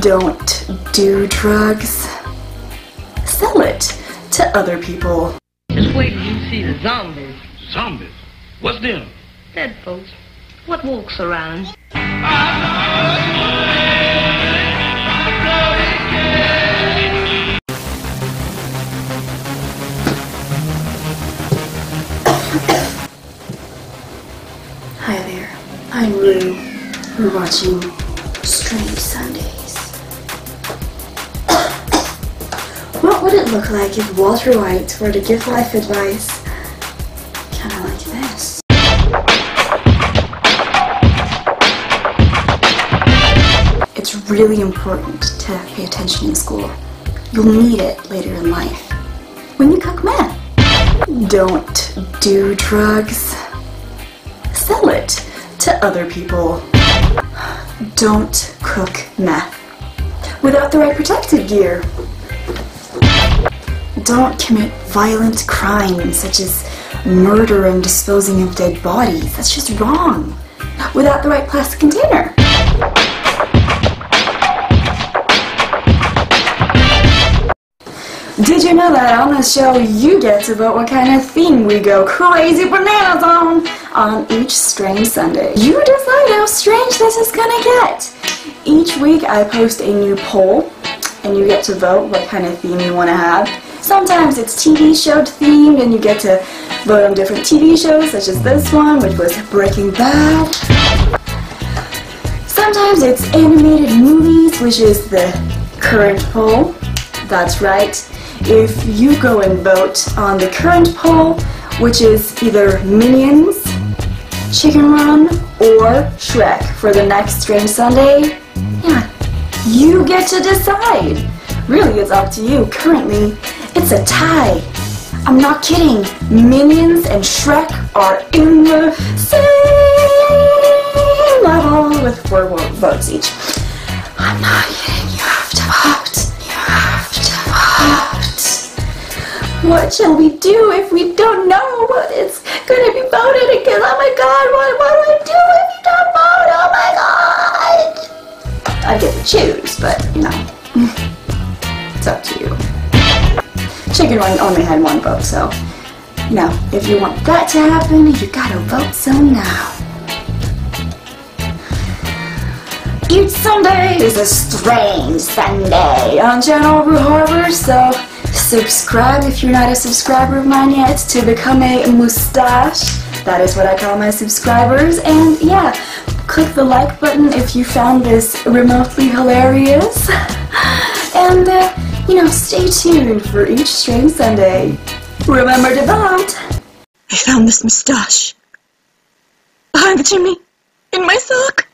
Don't do drugs. Sell it to other people. Just wait till you see the zombies. Zombies? What's them? Dead folks. What walks around? Hi there. I'm Lou. We're watching Strange Sundays. What would it look like if Walter White were to give life advice? Kinda like this. It's really important to pay attention in school. You'll need it later in life. When you cook meth. Don't do drugs sell it to other people. Don't cook meth without the right protective gear. Don't commit violent crimes such as murder and disposing of dead bodies. That's just wrong. Without the right plastic container. Did you know that on this show you get to vote what kind of theme we go crazy bananas on on each Strange Sunday? You decide how strange this is gonna get. Each week I post a new poll and you get to vote what kind of theme you want to have. Sometimes it's TV show themed and you get to vote on different TV shows such as this one which was Breaking Bad. Sometimes it's animated movies which is the current poll. That's right. If you go and vote on the current poll, which is either Minions, Chicken Run, or Shrek for the next Strange Sunday, yeah, you get to decide. Really, it's up to you. Currently, it's a tie. I'm not kidding. Minions and Shrek are in the same level with four votes each. I'm not kidding. You have to vote. You have to vote. What shall we do if we don't know what it's gonna be voted against? Oh my god, what, what do I do if you don't vote? Oh my god! I get to choose, but you know, it's up to you. Chicken Run only had one vote, so know, if you want that to happen, you gotta vote so now. Each Sunday is a strange Sunday on Channel Roux Harbour, so subscribe if you're not a subscriber of mine yet to become a mustache. That is what I call my subscribers. And yeah, click the like button if you found this remotely hilarious. And uh, you know, stay tuned for each Strange Sunday. Remember to vote. I found this mustache behind the chimney in my sock.